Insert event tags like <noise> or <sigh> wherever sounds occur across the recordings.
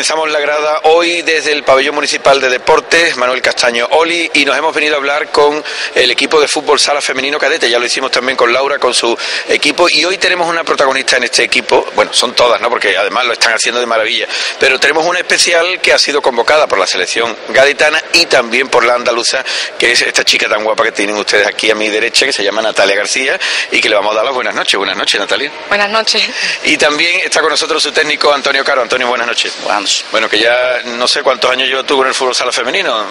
comenzamos la grada hoy desde el pabellón municipal de deportes, Manuel Castaño Oli, y nos hemos venido a hablar con el equipo de fútbol sala femenino cadete, ya lo hicimos también con Laura, con su equipo, y hoy tenemos una protagonista en este equipo, bueno, son todas, ¿no? Porque además lo están haciendo de maravilla, pero tenemos una especial que ha sido convocada por la selección gaditana y también por la andaluza, que es esta chica tan guapa que tienen ustedes aquí a mi derecha, que se llama Natalia García, y que le vamos a dar las buenas noches. Buenas noches, Natalia. Buenas noches. Y también está con nosotros su técnico Antonio Caro. Antonio, buenas noches. Buenas. Bueno, que ya no sé cuántos años yo tuve en el fútbol sala femenino.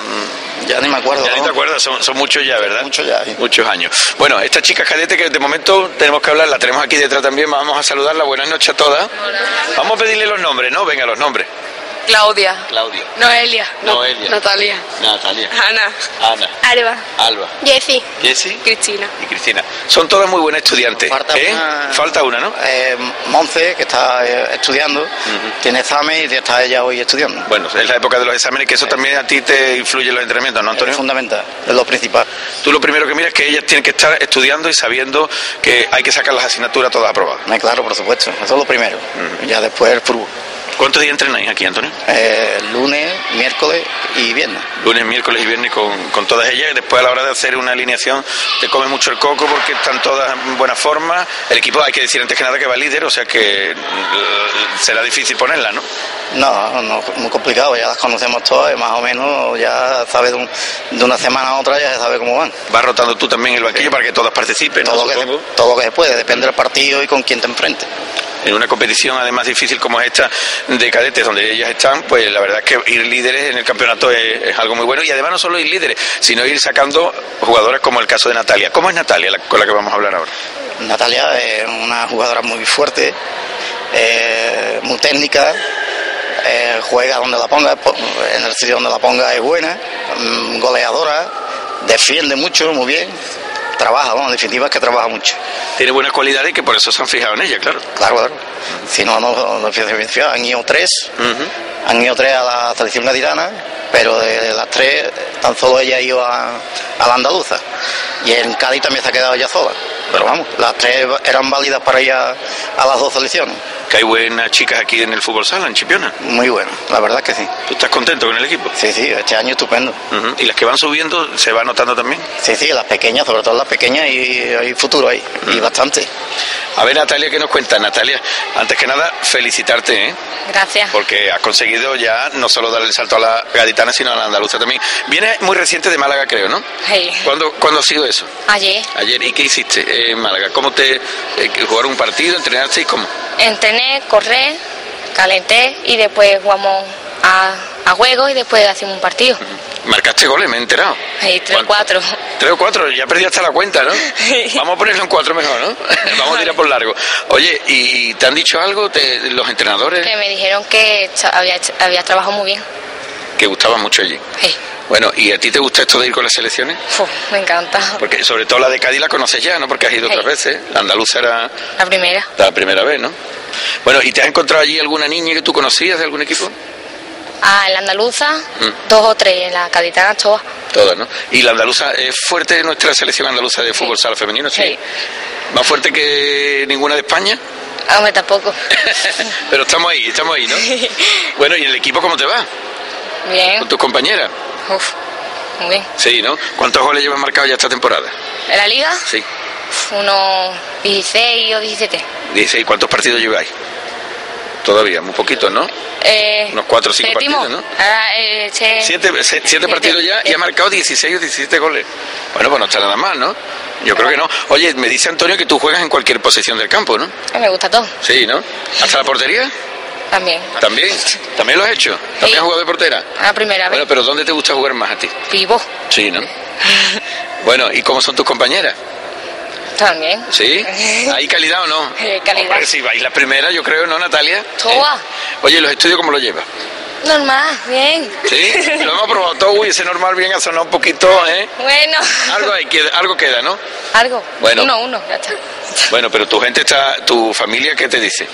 Ya ni me acuerdo. Ya ni ¿no? te acuerdas, son, son muchos ya, ¿verdad? Muchos ya, sí. Muchos años. Bueno, esta chica cadete que de momento tenemos que hablar, la tenemos aquí detrás también, vamos a saludarla. Buenas noches a todas. Vamos a pedirle los nombres, ¿no? Venga, los nombres. Claudia. Claudia. Noelia. Noelia. Natalia. Natalia. Ana. Ana. Alba. Alba. Jessy. Jessy. Cristina. Y Cristina. Son todas muy buenas estudiantes. Falta ¿eh? una- Falta una, ¿no? Eh, Monce, que está eh, estudiando, tiene examen y está ella hoy estudiando. Bueno, es la época de los exámenes, que eso también a ti te influye en los entrenamientos, ¿no, Es Antonio? fundamental, es lo principal. Tú lo primero que miras es que ellas tienen que estar estudiando y sabiendo que hay que sacar las asignaturas todas aprobadas. Eh, Claro, por supuesto, eso es lo primero. Ya después el fútbol. ¿Cuántos días entrenáis aquí, Antonio? Eh, lunes, miércoles y viernes. Lunes, miércoles y viernes con, con todas ellas. Y después a la hora de hacer una alineación te comes mucho el coco porque están todas en buena forma. El equipo, hay que decir antes que nada que va líder, o sea que eh, será difícil ponerla, ¿no? No, no, muy complicado, ya las conocemos todas y más o menos ya sabe de, un- de una semana a otra ya se sabe cómo van. Vas rotando tú también el banquillo para que todas participen, ¿no? Todo lo, que se, todo lo que se puede, depende del partido y con quién te enfrentes. en una competición además difícil como es esta de cadetes donde ellas están, pues la verdad es que ir líderes en el campeonato es, algo muy bueno y además no solo ir líderes, sino ir sacando jugadoras como el caso de Natalia. ¿Cómo es Natalia con la que vamos a hablar ahora? Natalia es una jugadora muy fuerte, eh, muy técnica, eh, juega donde la ponga, po- en el sitio donde la ponga es buena, mm, goleadora, defiende mucho, muy bien, trabaja, bueno, en definitiva es que trabaja mucho. Tiene buenas cualidades y que por eso se han fijado en ella, claro. Claro, claro. Si no, no, no. Han ido tres, han ido tres a la selección gaditana, pero de las tres, tan solo ella ha ido a, a la andaluza. Y en Cádiz también se ha quedado ella sola. Pero vamos, las tres eran válidas para ir a, a las dos selecciones. Que hay buenas chicas aquí en el fútbol sala, en Chipiona. Muy bueno, la verdad que sí. ¿Tú estás contento con el equipo? Sí, sí, este año estupendo. Y las que van subiendo se va notando también. Sí, sí, las pequeñas, sobre todo las pequeñas, y hay futuro ahí, y bastante. A ver, Natalia, ¿qué nos cuentas? Natalia, antes que nada, felicitarte, ¿eh? Gracias. porque has conseguido ya no solo dar el salto a la gaditana, sino a la andaluza también. Viene muy reciente de Málaga, creo, ¿no? Hey. ¿Cuándo, ¿cuándo ha sido eso? Ayer Ayer. ¿Y qué hiciste en Málaga? ¿Cómo te eh, jugar un partido, entrenaste y cómo? entrené, correr, calenté y después jugamos a, a juegos y después hacemos un partido. Marcaste goles, me he enterado. Hey, tres, ¿Cuánto? cuatro. Tres o cuatro, ya perdí hasta la cuenta, ¿no? <laughs> Vamos a ponerlo en cuatro mejor, ¿no? <laughs> Vamos a tirar por largo. Oye, ¿y te han dicho algo te- los entrenadores Que me dijeron que había, había trabajado muy bien. que gustaban mucho allí? Hey. Bueno, ¿y a ti te gusta esto de ir con las selecciones? Me encanta. Porque sobre todo la de Cádiz la conoces ya, ¿no? Porque has ido otras veces. La andaluza era La primera. la primera vez, ¿no? Bueno, ¿y te has encontrado allí alguna niña que tú conocías de algún equipo? Ah, en la andaluza, Mm. dos o tres. En la caditana, todas. Todas, ¿no? ¿Y la andaluza es fuerte nuestra selección andaluza de fútbol sala femenino? Sí. Sí. ¿Más fuerte que ninguna de España? Me tampoco. <laughs> Pero estamos ahí, estamos ahí, ¿no? Bueno, ¿y el equipo cómo te va? Bien. ¿Con tus compañeras? Uf, muy bien. Sí, ¿no? ¿Cuántos goles llevas marcados ya esta temporada? ¿En la liga? Sí. Unos 16 o 17. Dice, ¿y cuántos partidos lleváis? Todavía, muy poquitos, ¿no? Eh, Unos cuatro o cinco séptimo. partidos, ¿no? Ahora, eh, se- Siete, se- siete partidos ya y ha marcado 16 o 17 goles. Bueno, pues no está nada mal, ¿no? Yo creo que no. Oye, me dice Antonio que tú juegas en cualquier posición del campo, ¿no? Eh, Me gusta todo. Sí, ¿no? ¿Hasta la portería? También. ¿También? ¿También lo has hecho? ¿También Sí. has jugado de portera? La primera Bueno, vez. pero ¿dónde te gusta jugar más a ti? Vivo. Sí, ¿no? <laughs> Bueno, ¿y cómo son tus compañeras? También. ¿Sí? <laughs> ¿Hay calidad o no? Eh, calidad. Hombre, si vais la primera, yo creo, ¿no, Natalia? Toda. ¿Eh? Oye, ¿los estudios cómo lo llevas? Normal, bien. ¿Sí? <laughs> Lo hemos probado todo. Uy, ese normal bien ha sonado un poquito, ¿eh? Bueno. Algo, hay, queda, algo queda, ¿no? Algo. Bueno. Uno, uno, ya está. Bueno, pero tu gente está, tu familia, ¿qué te dice?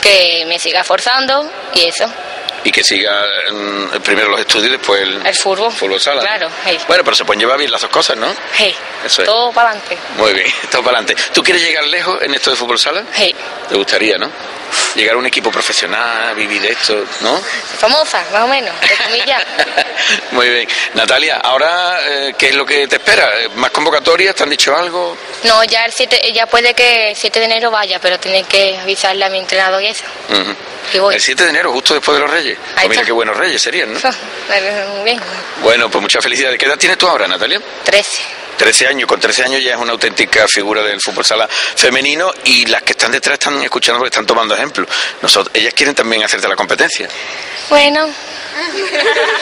Que me siga forzando y eso. Y que siga mm, primero los estudios y después el, El fútbol. fútbol sala. Claro, hey. Bueno, pero se pueden llevar bien las dos cosas, ¿no? Hey. Eso es. Todo para adelante. Muy bien, <laughs> todo para adelante. ¿Tú quieres llegar lejos en esto de fútbol sala? Hey. ¿Te gustaría, no? Llegar a un equipo profesional, vivir esto, ¿no? Famosa, más o menos, de comillas. <laughs> Muy bien. Natalia, ahora, eh, ¿qué es lo que te espera? ¿Más convocatorias? ¿Te han dicho algo? No, ya el 7, ya puede que el 7 de enero vaya, pero tiene que avisarle a mi entrenador y eso. Ujú. Y voy. El 7 de enero, justo después de los Reyes. Pues mira qué buenos Reyes serían, ¿no? <laughs> Muy bien. Bueno, pues muchas felicidades. ¿Qué edad tienes tú ahora, Natalia? 13. 13 años, con 13 años ya es una auténtica figura del fútbol sala femenino y las que están detrás están escuchando porque están tomando ejemplo. Nosotros, ellas quieren también hacerte la competencia. Bueno,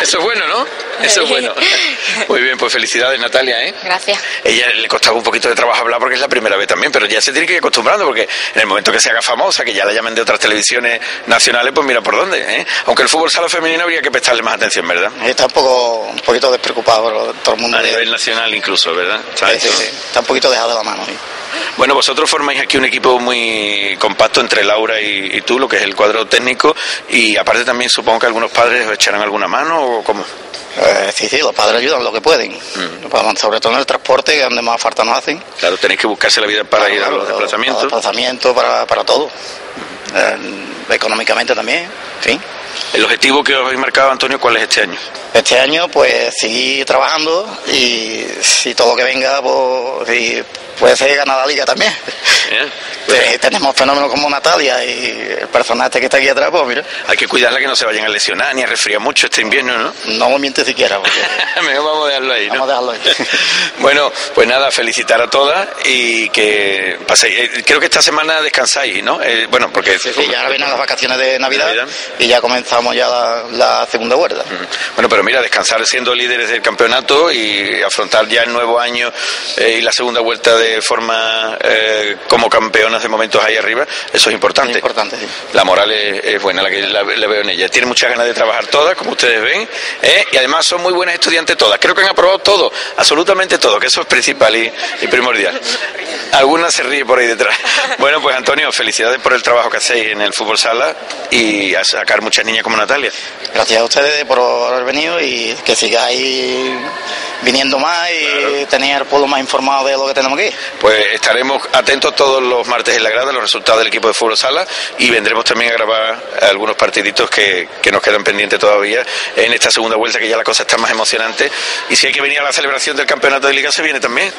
Eso es bueno, ¿no? Eso es bueno. Muy bien, pues felicidades Natalia, ¿eh? gracias. Ella le costaba un poquito de trabajo hablar porque es la primera vez también, pero ya se tiene que ir acostumbrando porque en el momento que se haga famosa, que ya la llamen de otras televisiones nacionales, pues mira por dónde, ¿eh? Aunque el fútbol sala femenino habría que prestarle más atención, ¿verdad? Está un poco, un poquito despreocupado pero todo el mundo. A nivel nacional incluso, ¿verdad? Sí, sí, sí. Está un poquito dejado de la mano. Bueno, vosotros formáis aquí un equipo muy compacto entre Laura y, y tú, lo que es el cuadro técnico, y aparte también supongo que algunos padres os echarán alguna mano o cómo. Eh, sí, sí, los padres ayudan lo que pueden. Para- Sobre todo en el transporte, que donde más falta nos hacen. Claro, tenéis que buscarse la vida para ir a los Para desplazamientos. desplazamientos, para, para todo. Eh, económicamente también, en fin. El objetivo que os habéis marcado, Antonio, ¿cuál es este año? Este año, pues, seguir trabajando y si todo lo que venga, pues, puede ser ganar la liga también. ¿Eh? Eh, tenemos fenómenos como Natalia y el personaje este que está aquí atrás, pues mira, Hay que cuidarla que no se vayan a lesionar ni a resfriar mucho este invierno, ¿no? no lo miente siquiera. Porque <laughs> Mejor vamos a dejarlo ahí, ¿no? vamos a dejarlo ahí. <laughs> Bueno, pues nada, felicitar a todas y que paséis. eh, creo que esta semana descansáis, ¿no? Eh, bueno, porque... Sí, sí, ya ahora vienen las vacaciones de Navidad, Navidad. y ya comenzamos ya la, la segunda vuelta. Bueno, pero mira, descansar siendo líderes del campeonato y afrontar ya el nuevo año eh, y la segunda vuelta de forma eh, como campeonas de momentos ahí arriba, eso es importante. Es importante, sí. La moral es, es buena, la que la, la veo en ella. Tiene muchas ganas de trabajar todas, como ustedes ven, ¿eh? y además son muy buenas estudiantes todas. Creo que han aprobado todo, absolutamente todo, que eso es principal y, y primordial. Alguna se ríe por ahí detrás. <laughs> Bueno, pues Antonio, felicidades por el trabajo que hacéis en el fútbol sala y a sacar muchas niñas como Natalia. Gracias a ustedes por haber venido y que sigáis viniendo más y tener al pueblo más informado de lo que tenemos aquí. Pues estaremos atentos todos los martes en la grada a los resultados del equipo de fútbol sala y vendremos también a grabar algunos partiditos que, que nos quedan pendientes todavía en esta segunda vuelta que ya la cosa está más emocionante y si hay que venir a la celebración del campeonato de liga se viene también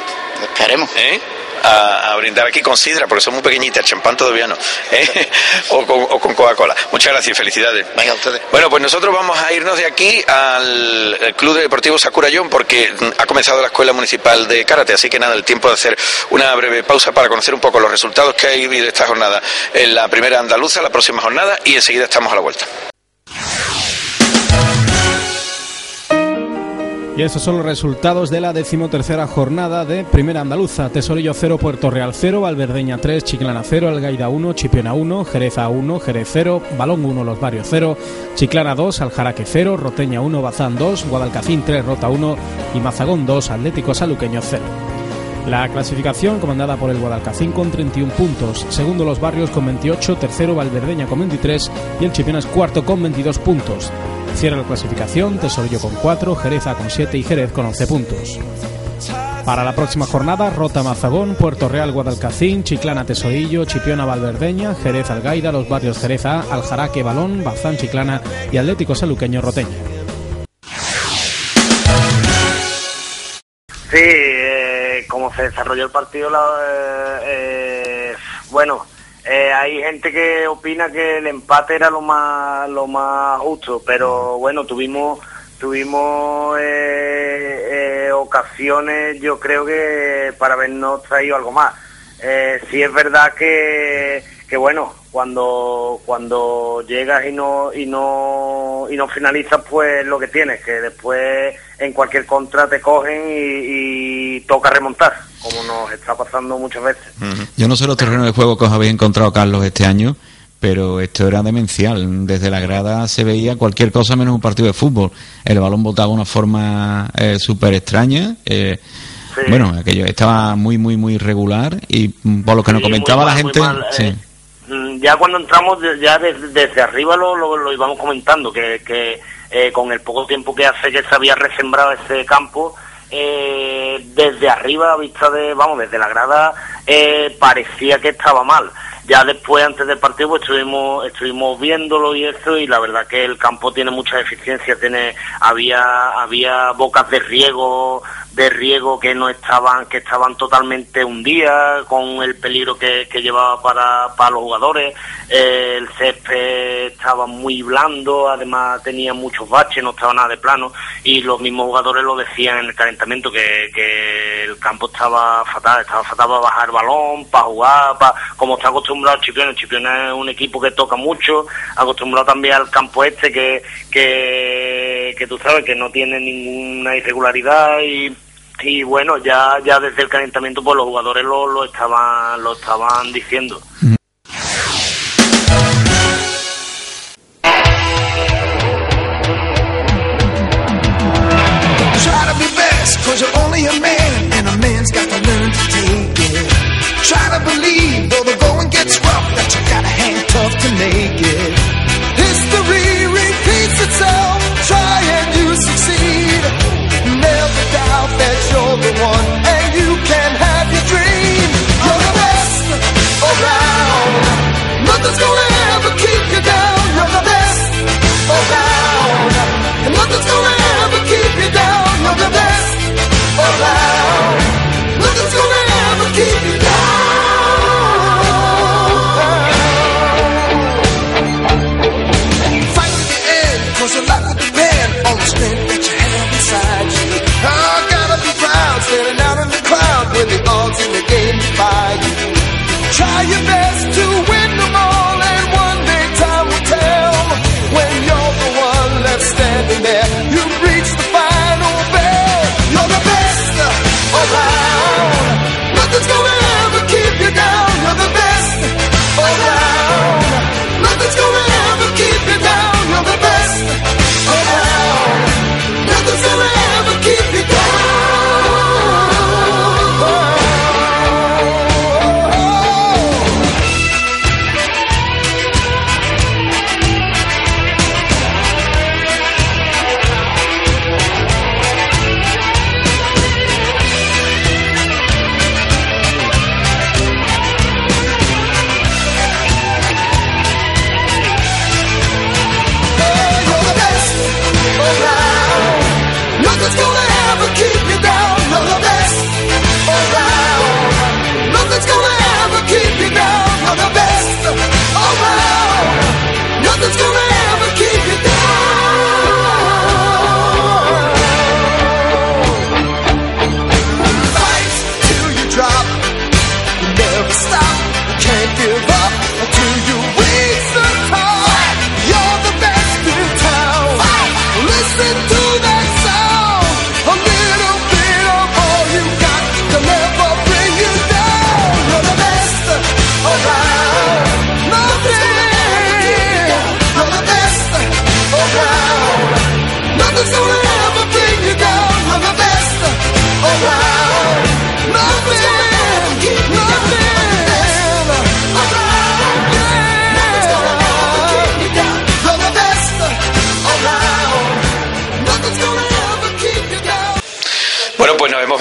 Esperemos. ¿eh? a, a brindar aquí con sidra porque son muy pequeñitas, champán todavía no ¿eh? <laughs> o con, o con Coca-Cola muchas gracias y felicidades Venga, ustedes. bueno, pues nosotros vamos a irnos de aquí al Club Deportivo Sakurayón porque ha comenzado la Escuela Municipal de Karate, así que nada, el tiempo de hacer una breve pausa para conocer un poco los resultados que hay de esta jornada en la primera andaluza, la próxima jornada, y enseguida estamos a la vuelta. Y estos son los resultados de la decimotercera jornada de Primera Andaluza. Tesorillo 0, Puerto Real 0, Valverdeña 3, Chiclana 0, Algaida 1, Chipiona 1, Jerez 1, Jerez 0, Balón 1, Los Barrios 0, Chiclana 2, Aljaraque 0, Roteña 1, Bazán 2, Guadalcacín 3, Rota 1 y Mazagón 2, Atlético Saluqueño 0. La clasificación comandada por el Guadalcacín con 31 puntos, segundo Los Barrios con 28, tercero Valverdeña con 23 y el Chipiona es cuarto con 22 puntos. Cierra la clasificación Tesorillo con 4, Jereza con 7 y Jerez con 11 puntos. Para la próxima jornada, Rota Mazagón, Puerto Real Guadalcacín, Chiclana Tesorillo, Chipiona Valverdeña, Jerez Algaida, Los Barrios Jereza, Aljaraque Balón, Bazán Chiclana y Atlético Saluqueño Roteña. Sí, se desarrolló el partido, eh, eh, bueno, eh, hay gente que opina que el empate era lo más lo más justo, pero bueno, tuvimos tuvimos ocasiones, yo creo que para habernos traído algo más. Sí es verdad que, que bueno, cuando cuando llegas y no y no y no finalizas, pues lo que tienes, que después en cualquier contra te cogen y, y toca remontar, como nos está pasando muchas veces. Yo no sé los terrenos de juego que os habéis encontrado, Carlos, este año, pero esto era demencial. Desde la grada se veía cualquier cosa menos un partido de fútbol. El balón botaba de una forma eh, súper extraña. eh, Sí. Bueno, aquello estaba muy, muy, muy irregular y mm, por lo que nos Sí, comentaba la mal, gente... mal, sí. eh, ya cuando entramos ya des- desde, arriba lo, íbamos comentando que, que eh, con el poco tiempo que hace que se había resembrado ese campo eh, desde arriba a vista de vamos desde la grada eh, parecía que estaba mal. Ya después, antes del partido, pues estuvimos, estuvimos viéndolo y eso, y la verdad que el campo tiene mucha eficiencia, tiene, había, había bocas de riego, de riego que no estaban, que estaban totalmente hundidas, con el peligro que, que llevaba para, para los jugadores, eh, el césped estaba muy blando, además tenía muchos baches, no estaba nada de plano, y los mismos jugadores lo decían en el calentamiento, que, que el campo estaba fatal, estaba fatal para bajar balón, para jugar, para, como está acostumbrado Chipiona, Chipiona es un equipo que toca mucho, acostumbrado también al campo este que, que, que tú sabes que no tiene ninguna irregularidad y y bueno ya ya desde el calentamiento pues los jugadores lo, lo estaban lo estaban diciendo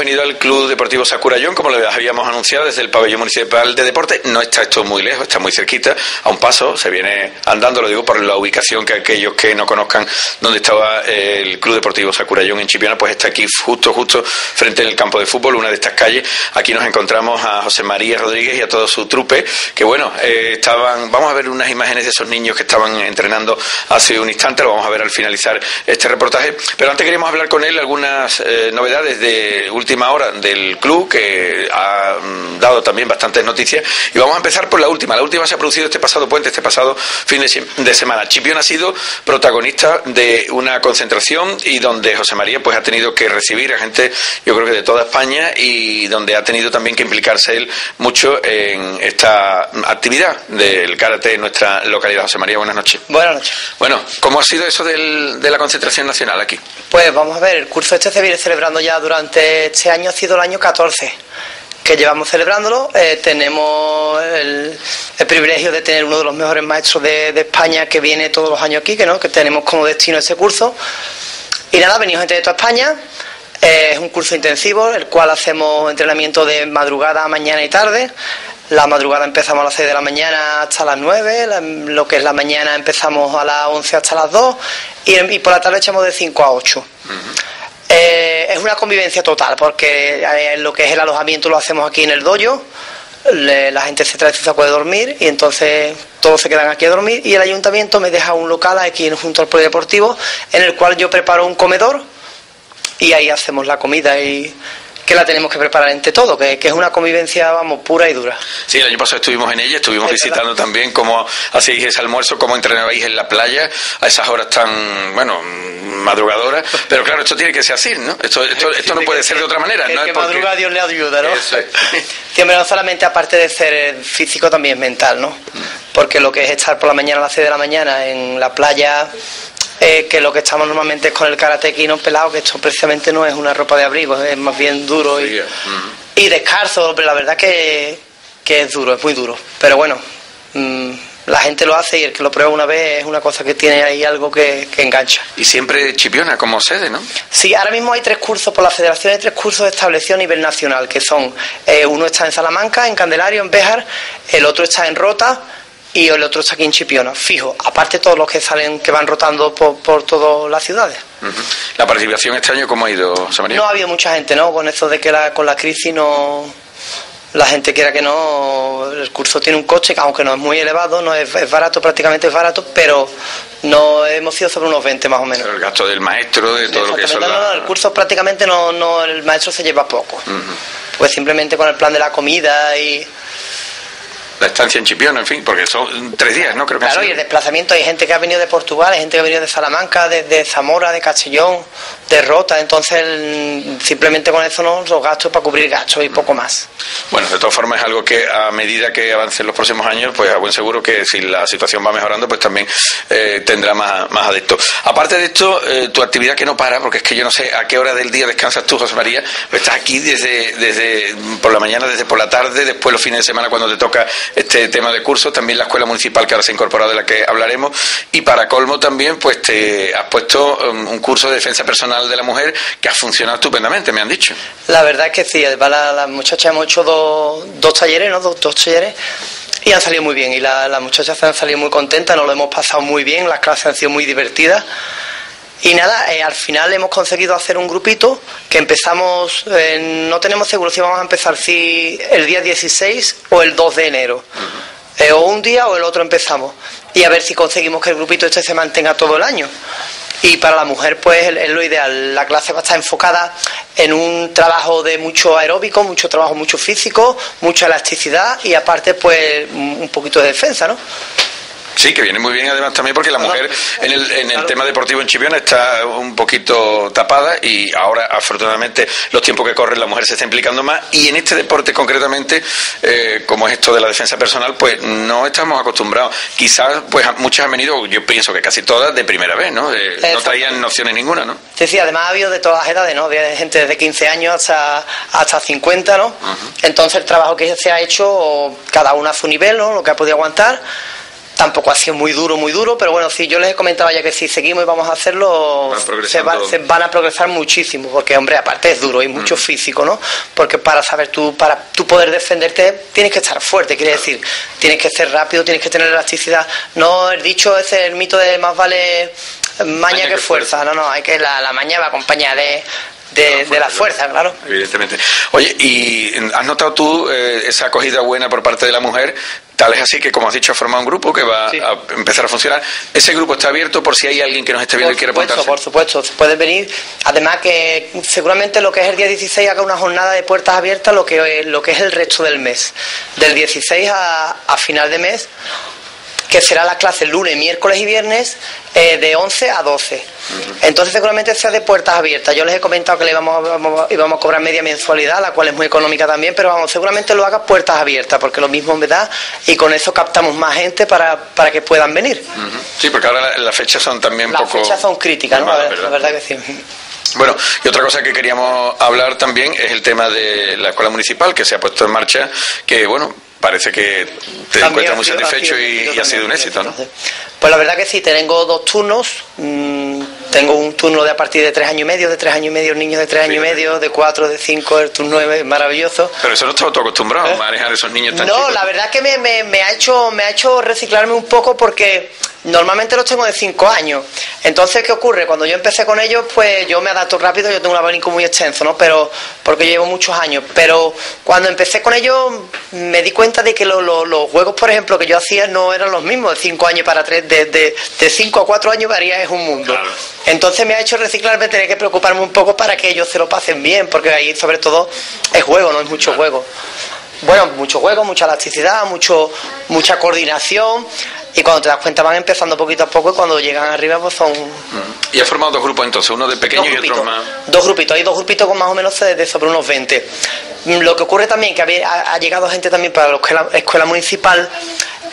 venido al Club Deportivo Sakurayón, como les habíamos anunciado, desde el Pabellón Municipal de Deporte. No está esto muy lejos, está muy cerquita, a un paso, se viene andando, lo digo por la ubicación que aquellos que no conozcan dónde estaba el Club Deportivo Sakurayón en Chipiona, pues está aquí justo, justo frente al campo de fútbol, una de estas calles. Aquí nos encontramos a José María Rodríguez y a todo su trupe, que bueno, eh, estaban, vamos a ver unas imágenes de esos niños que estaban entrenando hace un instante, lo vamos a ver al finalizar este reportaje, pero antes queremos hablar con él algunas eh, novedades de última hora del club que ha mm, dado también bastantes noticias y vamos a empezar por la última. La última se ha producido este pasado puente, este pasado fin de, se- de semana. Chipión ha sido protagonista de una concentración y donde José María pues ha tenido que recibir a gente, yo creo que de toda España y donde ha tenido también que implicarse él mucho en esta actividad del karate en nuestra localidad. José María, buenas noches. Buenas noches. Bueno, ¿cómo ha sido eso del- de la concentración nacional aquí? Pues vamos a ver, el curso este se viene celebrando ya durante este año, ha sido el año 14 que llevamos celebrándolo. Eh, tenemos el, el privilegio de tener uno de los mejores maestros de, España que viene todos los años aquí, que, ¿no? que tenemos como destino este curso. Y nada, venimos gente de toda España. Eh, es un curso intensivo, el cual hacemos entrenamiento de madrugada, mañana y tarde. La madrugada empezamos a las 6 de la mañana hasta las 9, la- lo que es la mañana empezamos a las 11 hasta las 2 y, y por la tarde echamos de 5 a 8. Eh, es una convivencia total porque eh, lo que es el alojamiento lo hacemos aquí en el dojo. la gente se trae su saco de dormir y entonces todos se quedan aquí a dormir y el ayuntamiento me deja un local aquí junto al polideportivo en el cual yo preparo un comedor y ahí hacemos la comida y que la tenemos que preparar entre todos, que, que es una convivencia, vamos, pura y dura. Sí, el año pasado estuvimos en ella, estuvimos Es visitando también cómo hacéis ese almuerzo, cómo entrenabais en la playa a esas horas tan, bueno, madrugadoras. <laughs> Pero claro, esto tiene que ser así, ¿no? Esto, esto, esto no puede ser de otra manera, El ¿no? que Es porque- madruga Dios le ayuda, ¿no? Eso es. <laughs> No solamente aparte de ser eh, físico, también es mental, ¿no? Porque lo que es estar por la mañana a las 6 de la mañana en la playa, eh, que lo que estamos normalmente es con el karatequino pelado, que esto precisamente no es una ropa de abrigo, es más bien duro y, y descalzo, hombre, la verdad que, que es duro, es muy duro. Pero bueno, mm, la gente lo hace y el que lo prueba una vez es una cosa que tiene ahí algo que, que engancha. Y siempre Chipiona como sede, ¿no? Sí, ahora mismo hay tres cursos por la federación, hay tres cursos establecidos a nivel nacional, que son, eh, uno está en Salamanca, en Candelario, en Béjar, el otro está en Rota y el otro está aquí en Chipiona, fijo, aparte todos los que salen, que van rotando por, por todas las ciudades. La participación este año, ¿cómo ha ido, José María? No ha habido mucha gente, ¿no? Con eso de que la, con la crisis no... La gente quiera que no, el curso tiene un coche que aunque no es muy elevado, no es, es barato, prácticamente es barato, pero no hemos sido sobre unos 20 más o menos. El gasto del maestro, de todo lo que eso no, no, el curso prácticamente no, no, el maestro se lleva poco. Pues simplemente con el plan de la comida y... La estancia en Chipiona, en fin, porque son tres días, ¿no? Creo que Claro, y el desplazamiento, hay gente que ha venido de Portugal, hay gente que ha venido de Salamanca, de, de Zamora, de Castellón, de Rota, entonces el- simplemente con eso no los gastos para cubrir gastos y poco más. Bueno, de todas formas es algo que a medida que avancen los próximos años, pues a buen seguro que si la situación va mejorando, pues también eh, tendrá más, más adeptos. Aparte de esto, eh, tu actividad que no para, porque es que yo no sé a qué hora del día descansas tú, José María, estás aquí desde, desde por la mañana, desde por la tarde, después los fines de semana cuando te toca este tema de cursos, también la escuela municipal que ahora se ha incorporado de la que hablaremos, y para colmo también, pues te has puesto um, un curso de defensa personal de la mujer que ha funcionado estupendamente, me han dicho. La verdad es que sí, además la- las muchachas hemos hecho dos, dos talleres, ¿no? Dos, dos talleres y han salido muy bien. Y la- las muchachas han salido muy contentas, nos lo hemos pasado muy bien, las clases han sido muy divertidas. Y nada, eh, al final hemos conseguido hacer un grupito que empezamos, eh, no tenemos seguro si vamos a empezar si el día 16 o el 2 de enero. Eh, o un día o el otro empezamos. Y a ver si conseguimos que el grupito este se mantenga todo el año. Y para la mujer, pues es lo ideal. La clase va a estar enfocada en un trabajo de mucho aeróbico, mucho trabajo, mucho físico, mucha elasticidad y aparte, pues un poquito de defensa, ¿no? Sí, que viene muy bien además también porque la mujer en el, en el tema deportivo en Chipiona está un poquito tapada y ahora afortunadamente los tiempos que corren la mujer se está implicando más y en este deporte concretamente, eh, como es esto de la defensa personal, pues no estamos acostumbrados. Quizás pues muchas han venido, yo pienso que casi todas de primera vez, ¿no? Eh, no traían nociones ninguna, ¿no? Sí, sí, además ha habido de todas las edades, ¿no? De gente desde 15 años hasta, hasta 50, ¿no? Entonces el trabajo que se ha hecho, cada uno a su nivel, ¿no? Lo que ha podido aguantar. Tampoco ha sido muy duro, muy duro, pero bueno, sí, yo les he comentado ya que si seguimos y vamos a hacerlo, Van se, va- se van a progresar muchísimo, porque hombre, aparte es duro y mucho físico, ¿no? Porque para saber tú, para tú poder defenderte, tienes que estar fuerte, quiere decir, tienes que ser rápido, tienes que tener elasticidad. No, el dicho ese, el mito de más vale maña, que, fuerza. no, no, hay que la, la maña va acompañada de, de, de la fuerza, claro. Evidentemente. Oye, ¿y has notado tú eh, esa acogida buena por parte de la mujer? Tal es así que, como has dicho, ha formado un grupo que va a empezar a funcionar. Ese grupo está abierto por si hay alguien que nos esté viendo y quiere Por supuesto, apuntarse. por supuesto, pueden venir. Además que seguramente lo que es el día 16 haga una jornada de puertas abiertas lo que, lo que es el resto del mes. Del 16 a, a final de mes, que será la clase lunes, miércoles y viernes eh, de 11 a 12. Entonces seguramente sea de puertas abiertas. Yo les he comentado que le íbamos, a- vamos a- íbamos a cobrar media mensualidad, la cual es muy económica también, pero vamos, seguramente lo haga puertas abiertas, porque lo mismo me da y con eso captamos más gente para, para que puedan venir. Sí, porque ahora la- las fechas son también un Las poco... fechas son críticas, ¿no? La, la verdad que sí. Bueno, y otra cosa que queríamos hablar también es el tema de la escuela municipal que se ha puesto en marcha, que bueno, parece que te También encuentras muy sido- ha satisfecho sido y, ha sido un éxito, ¿no? Pues la verdad que sí, tengo dos turnos, mm, Tengo un turno de a partir de tres años y medio, de tres años y medio, niños de tres años y medio, de cuatro, de cinco, el turno es maravilloso. Pero eso no estaba todo acostumbrado a manejar esos niños tan ¿Eh? No, chicos. la verdad que me, me- me ha hecho, me ha hecho reciclarme un poco porque normalmente los tengo de 5 años. Entonces, ¿qué ocurre? Cuando yo empecé con ellos, pues yo me adapto rápido, yo tengo un abanico muy extenso, ¿no? Pero, porque llevo muchos años. Pero cuando empecé con ellos, me di cuenta de que lo- lo- los juegos, por ejemplo, que yo hacía no eran los mismos, de 5 años para 3, de, de, de 5 a 4 años varía es un mundo. Claro. Entonces me ha hecho reciclarme, tener que preocuparme un poco para que ellos se lo pasen bien, porque ahí sobre todo es juego, no es mucho juego. Bueno, mucho juego, mucha elasticidad, mucho, mucha coordinación y cuando te das cuenta van empezando poquito a poco y cuando llegan arriba pues son Y has formado dos grupos entonces, uno de pequeños dos y otro más. dos grupitos, hay dos grupitos con más o menos de, sobre unos 20. Mm, Lo que ocurre también que había- ha, ha llegado gente también para la escuela, escuela municipal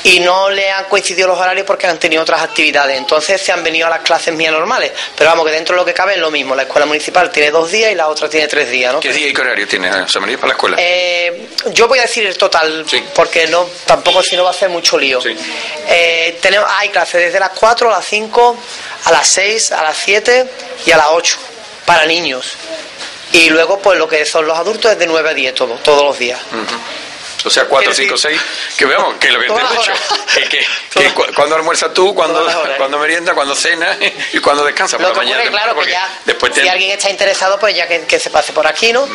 y no le han coincidido los horarios porque han tenido otras actividades. Entonces se han venido a las clases mías normales. Pero vamos, que dentro de lo que cabe es lo mismo. La escuela municipal tiene dos días y la otra tiene tres días, ¿no? ¿Qué día y qué horario tienes, José María, para la escuela? Eh, yo voy a decir el total, Sí. porque no tampoco si no va a hacer mucho lío. Sí. Eh, tenemos, hay clases desde las 4 a las 5, a las 6, a las 7 y a las 8 para niños. Y luego, pues lo que son los adultos es de 9 a 10 todo, todos los días. O sea, cuatro, Quiero cinco, decir- seis. Que veamos, que lo que te he dicho. <laughs> Que, que, <laughs> que cu- cuando almuerzas tú, cuando, cuando merienda, cuando cenas <laughs> y cuando descansas por Lo la mañana. ocurre, claro, que porque ya, después te- si alguien está interesado, pues ya que, que se pase por aquí, ¿no?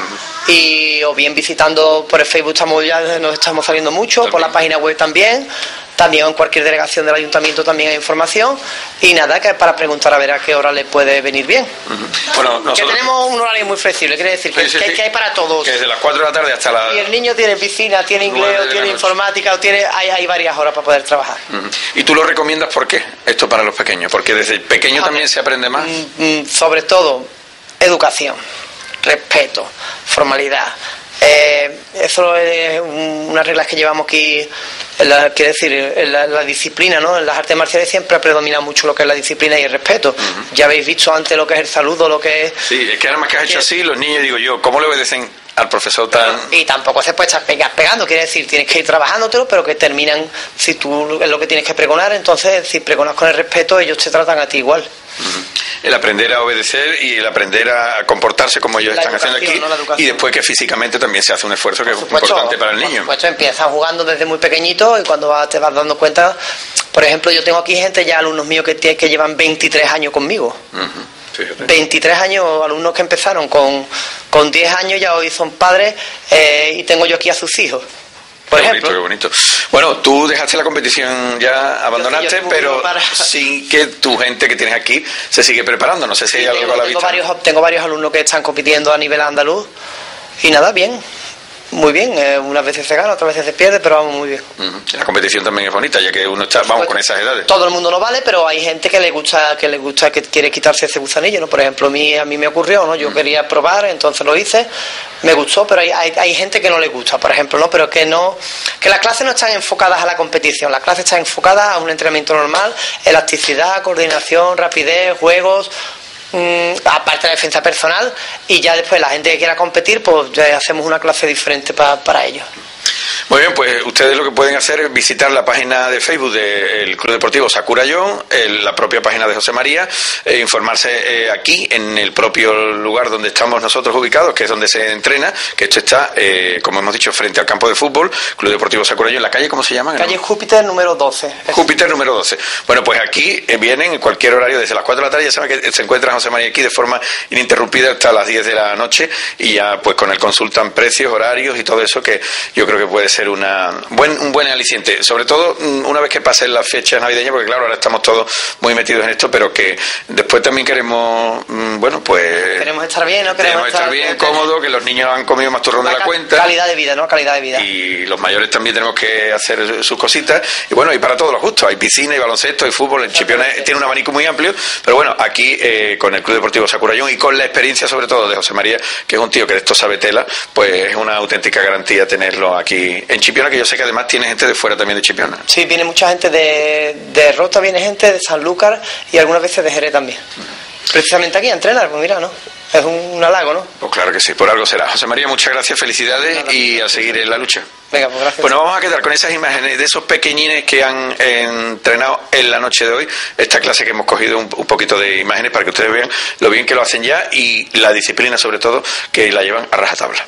Y o bien visitando por el Facebook, estamos ya nos estamos saliendo mucho, por la página web también, también en cualquier delegación del ayuntamiento también hay información, y nada, que es para preguntar a ver a qué hora le puede venir bien. Bueno, Que nosotros. tenemos un horario muy flexible, quiere decir que, Sí, sí, que- sí. que hay para todos. Que desde las 4 de la tarde hasta la. Y el niño tiene piscina, tiene inglés, o tiene informática, o tiene, hay, hay varias horas para poder trabajar. ¿Y tú lo recomiendas por qué? Esto para los pequeños. Porque desde pequeño también se aprende más. Mm, mm, sobre todo educación, respeto, formalidad. Eh, eso es un- unas reglas que llevamos aquí, en la, quiere decir, en la, la disciplina, ¿no? En las artes marciales siempre ha predominado mucho lo que es la disciplina y el respeto. Ya habéis visto antes lo que es el saludo, lo que es... Sí, es que además que has hecho así, los niños, digo yo, ¿cómo le obedecen al profesor tan. Y tampoco se puede estar pega- pegando, quiere decir, tienes que ir trabajándotelo, pero que terminan, si tú es lo que tienes que pregonar, entonces si pregonas con el respeto, ellos te tratan a ti igual. El aprender a obedecer y el aprender a comportarse como ellos La están haciendo aquí. y después que físicamente también se hace un esfuerzo que es Por importante para el Por niño. supuesto, empiezan jugando desde muy pequeñito y cuando vas- te vas dando cuenta, por ejemplo, yo tengo aquí gente ya, alumnos míos que, que llevan 23 años conmigo. Fíjate. 23 años, alumnos que empezaron con, con 10 años ya hoy son padres eh, y tengo yo aquí a sus hijos. Por Qué ejemplo, bonito, qué bonito. Bueno, tú dejaste la competición ya, abandonaste, sí, pero para- sin que tu gente que tienes aquí se sigue preparando. No sé si hay algo tengo, a la tengo vista. varios, tengo varios alumnos que están compitiendo a nivel andaluz y nada, bien, muy bien. eh, unas veces se gana, otras veces se pierde, pero vamos muy bien. La competición también es bonita, ya que uno está, vamos, con esas edades. Todo el mundo no vale, pero hay gente que le gusta, que le gusta, que quiere quitarse ese gusanillo, ¿no? Por ejemplo, a mí, a mí me ocurrió, ¿no? Yo quería probar, entonces lo hice, me gustó, pero hay, hay, hay gente que no le gusta, por ejemplo, ¿no? Pero que no, que las clases no están enfocadas a la competición, las clases están enfocadas a un entrenamiento normal, elasticidad, coordinación, rapidez, juegos, aparte de la defensa personal, y ya después la gente que quiera competir, pues ya hacemos una clase diferente pa- para ellos. Muy bien, pues ustedes lo que pueden hacer es visitar la página de Facebook del Club Deportivo Sakurayón, el- la propia página de José María, e informarse eh, aquí, en el propio lugar donde estamos nosotros ubicados, que es donde se entrena, que esto está, eh, como hemos dicho, frente al campo de fútbol, Club Deportivo Sakurayón, la calle, ¿cómo se llama? Calle Júpiter número 12. Júpiter número 12. Bueno, pues aquí eh, vienen en cualquier horario desde las 4 de la tarde, ya saben que se encuentra José María aquí de forma ininterrumpida hasta las 10 de la noche y ya pues con él consultan precios, horarios y todo eso que yo creo que puede ser una buen, un buen aliciente. Sobre todo mm, una vez que pasen las fechas navideñas, porque claro, ahora estamos todos muy metidos en esto, pero que después también queremos, mm, bueno, pues... Queremos estar bien, ¿no? Queremos estar bien, cómodos, que los niños han comido más turrón de la cuenta Calidad de vida, ¿no? Calidad de vida. y los mayores también tenemos que hacer sus cositas y bueno y para todos los gustos hay piscina y baloncesto y fútbol el Chipiona tiene un abanico muy amplio pero bueno aquí eh, con el Club Deportivo Sakurayón y con la experiencia sobre todo de José María que es un tío que de esto sabe tela pues es una auténtica garantía tenerlo aquí en Chipiona que yo sé que además tiene gente de fuera también de Chipiona Sí, viene mucha gente de, de Rota, viene gente de Sanlúcar y algunas veces de Jerez también. Precisamente aquí a entrenar, pues mira, ¿no? es un, halago, ¿no? Pues claro que sí, por algo será. José María, muchas gracias, felicidades y a seguir en la lucha. Venga, pues gracias. Bueno, vamos a quedar con esas imágenes de esos pequeñines que han entrenado en la noche de hoy. Esta clase que hemos cogido un, un poquito de imágenes para que ustedes vean lo bien que lo hacen ya y la disciplina, sobre todo, que la llevan a rajatabla.